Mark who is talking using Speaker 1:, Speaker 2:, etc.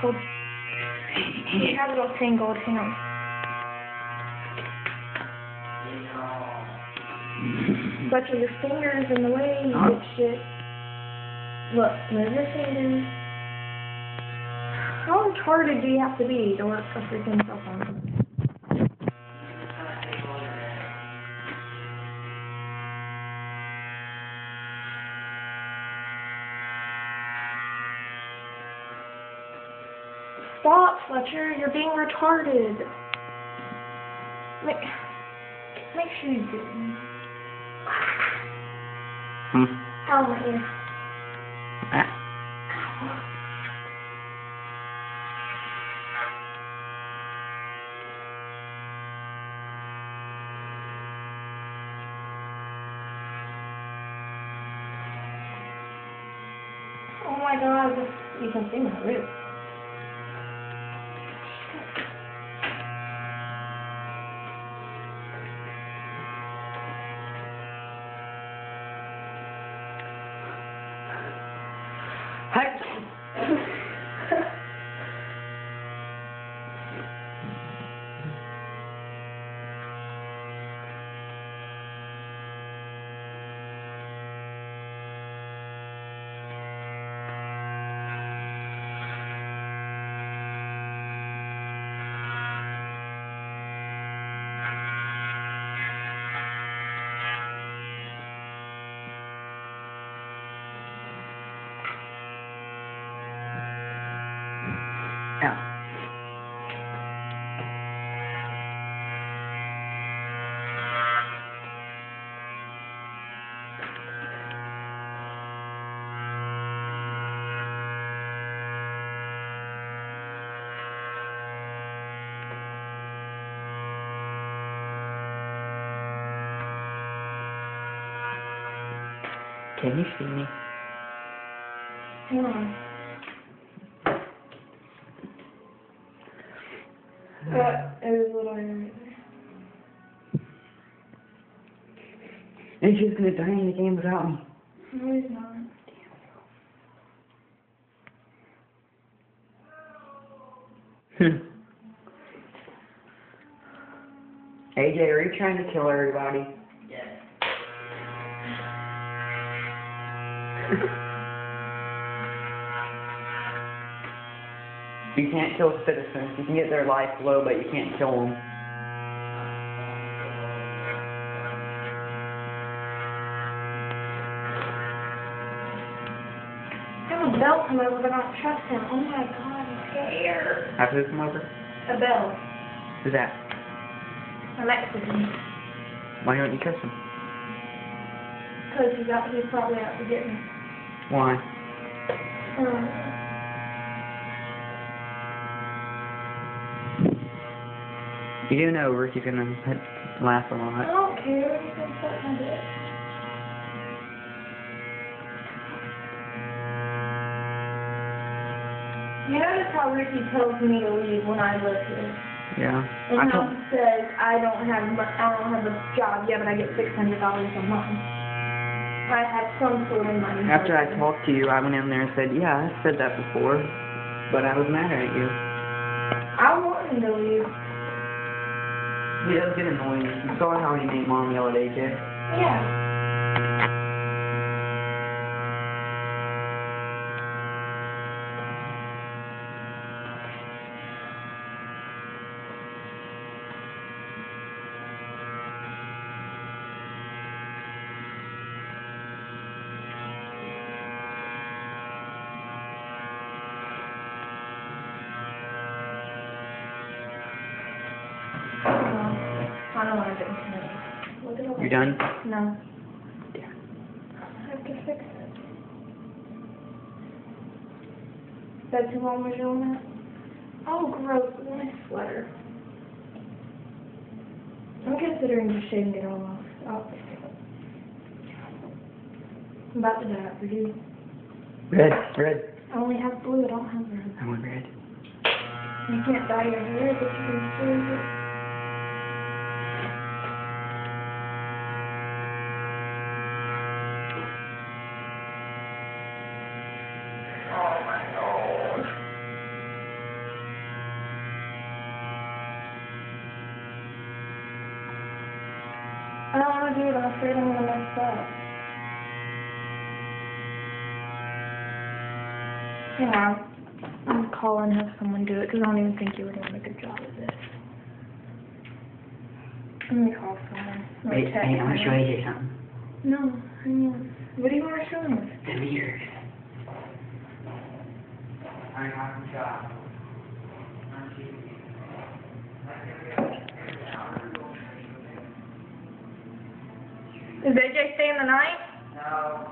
Speaker 1: Hold. You have it all tangled. Hang on. But your fingers in the way, you
Speaker 2: Huh?
Speaker 1: get shit. Look, move your fingers. How retarded do you have to be to work a freaking cell phone? Stop, Fletcher. You're being retarded. Make, make sure you do.
Speaker 2: Hmm.
Speaker 1: Ow, my ear.
Speaker 2: Ah.
Speaker 1: Oh my god, you can see my roof.
Speaker 2: Hey. Yeah. Can you see me?
Speaker 1: Hang on. Uh, it was a little area right
Speaker 2: And she's gonna die in the game without me.
Speaker 1: No, he's not.
Speaker 2: Hmm. AJ, are you trying to kill everybody? You can't kill citizens. You can get their life low, but you can't kill them.
Speaker 1: Have Abel come over, but I don't trust him. Oh my god, I'm scared.
Speaker 2: Have who come over?
Speaker 1: Abel.
Speaker 2: Who's that?
Speaker 1: A Mexican.
Speaker 2: Why don't you kiss him?
Speaker 1: Because he's out, he's probably out to get me.
Speaker 2: Why?
Speaker 1: Um,
Speaker 2: You do know Ricky's gonna laugh a lot.
Speaker 1: I don't care. He can suck my dick. You notice how Ricky tells me to leave when I live here.
Speaker 2: Yeah.
Speaker 1: And
Speaker 2: I
Speaker 1: how he says I don't have I don't have a job yet, but I get six hundred dollars a month. I have some sort of money.
Speaker 2: after I talked to you, I went in there and said, yeah, I said that before, but I was mad at you.
Speaker 1: I want to leave.
Speaker 2: He does get annoying. You saw how he made mom yell at AJ.
Speaker 1: Yeah. No, I don't want to do it. Look at all
Speaker 2: You done?
Speaker 1: No.
Speaker 2: Yeah.
Speaker 1: I have to fix it. That's who mom was doing that? Oh, gross. My sweater. I'm considering just shaving it all off. Oh. I'm about to die for you.
Speaker 2: Red, red.
Speaker 1: I only have blue, I don't have red.
Speaker 2: I want red.
Speaker 1: You can't dye your hair, but you can shave it. Oh my god. it. I'm afraid I'm gonna mess up. Hang on. I'm gonna call and have someone do it because I don't even think you were doing a good job of this. Let me call someone. Let me
Speaker 2: Wait,
Speaker 1: text
Speaker 2: hey, I wanna show you something.
Speaker 1: No, hang on. What do you want to show me?
Speaker 2: The mirrors. I'm on the job.
Speaker 1: Is AJ staying the night?
Speaker 2: No.